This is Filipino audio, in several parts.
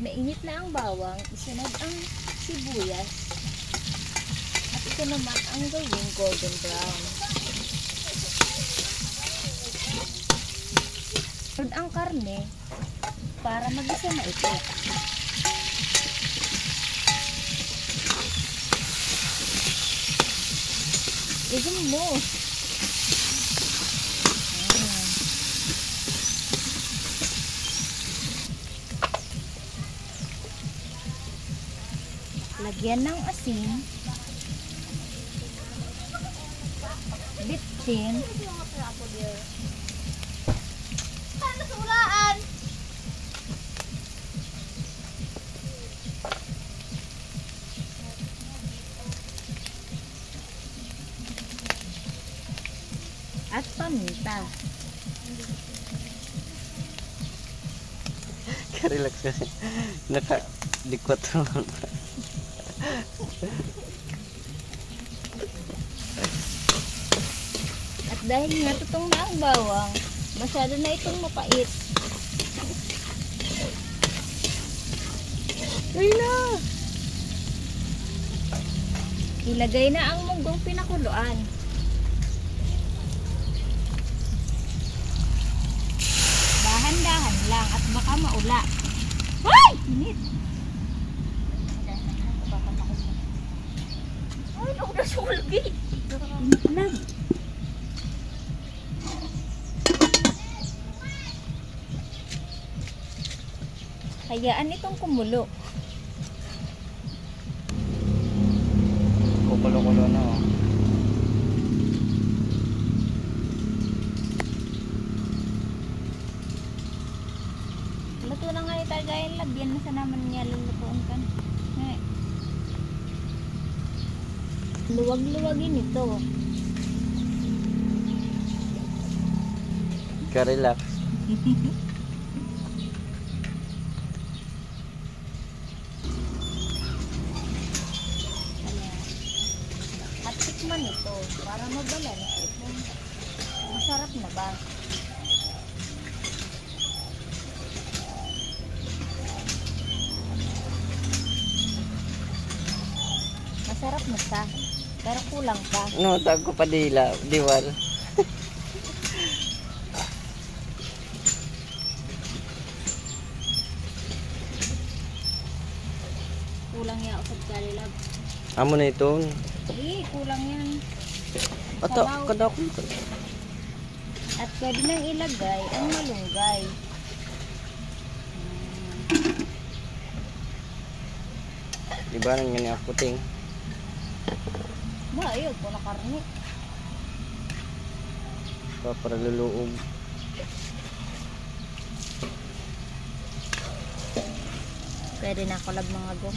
mainit na ang bawang, isunod ang sibuyas. At ito naman ang gawing golden brown. Sunod ang karne para mag-isa na ito. Isang mo. Lagyan ng asin. Ulaan? At paminta. Ka-relax kasi. Naka-likot naman. At dahil natutong na ang bawang, masyado na itong mapait. Ay na! Ilagay na ang munggong pinakuluan. Dahan-dahan lang at baka maula. Ay! Init! Sulgi. Lang. Hayaan itong kumulo. Kukulo-kulo na oh. Luto na nga ito gaya lagyan na sa naman niya lulutuin kan. Eh. Luwag-luwagin ito. Ka-relax. Ayan. At tikman ito para mabalance ito. Masarap na ba? Masarap na siya. Pero kulang pa. No, tag ko pa dila, diwal. Kulang yan usap kalilab. Amo na ito. Eh, kulang yan. Ato, kada ko. At pwede nang ilagay ang malunggay. Di ba nang ganyan ako ayun, po na karne. Pa para luluog. Pwede na collab mga gom.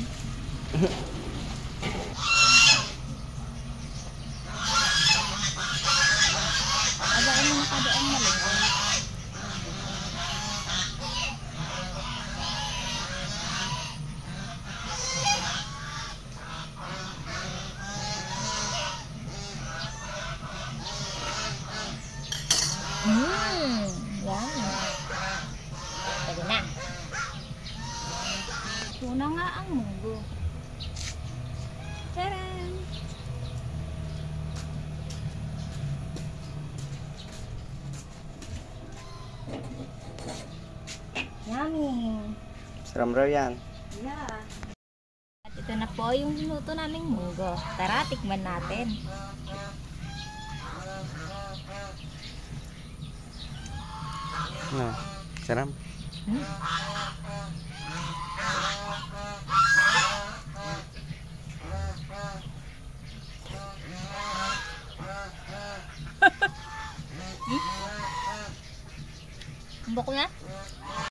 Yan. Pwede na. Ito na nga ang munggo. Taran! Yummy! Saram raw yan. Yeah. At ito na po yung luto naming munggo. Tara, tikman natin. Na, saram. Hmm. Bok na?